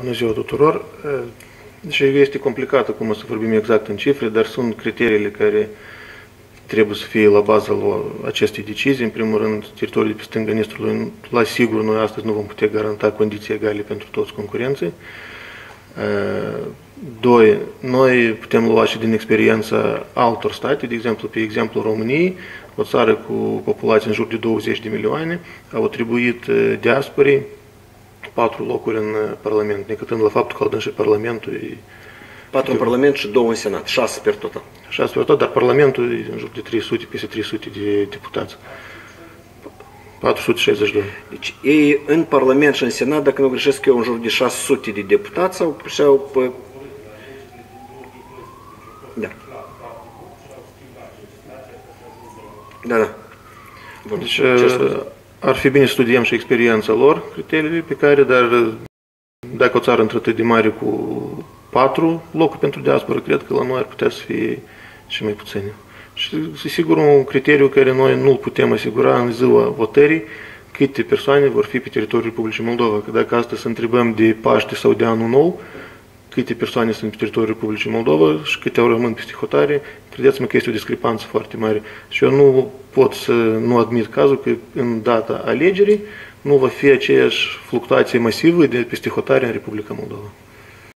Bună ziua tuturor! Deci este complicată cum o să vorbim exact în cifre, dar sunt criteriile care trebuie să fie la baza acestei decizii. În primul rând, teritoriul de pe stânga Nistrului, la sigur, noi astăzi nu vom putea garanta condiții egale pentru toți concurenții. Doi, noi putem lua și din experiența altor state, de exemplu, pe exemplu României, o țară cu populație în jur de 20 de milioane, au atribuit diasporii patru locuri în Parlament, necătând la faptul că au și Parlamentul. E, patru în Parlament și două în Senat, șase per total. Șase per total, dar Parlamentul e în jur de 300, peste 300 de deputați. 462. Deci ei în Parlament și în Senat, dacă nu greșesc eu, în jur de 600 de deputați au, și-au pe... Da. Da, da. Bun. Deci, ar fi bine să studiem și experiența lor, criteriile pe care, dar dacă o țară într de mare cu patru locuri pentru diaspora, cred că la noi ar putea să fie și mai puține. Și, sigur, un criteriu care noi nu-l putem asigura în ziua votării, câte persoane vor fi pe teritoriul Republicii Moldova. Că dacă astăzi să întrebăm de Paște sau de Anul Nou, câte persoane sunt pe teritoriul Republicii Moldova și câte au rămân peste hotare, credeți-mă că este o discrepanță foarte mare. Și eu nu pot să nu admit cazul că în data alegerii nu va fi aceeași fluctuație masivă de peste hotare în Republica Moldova.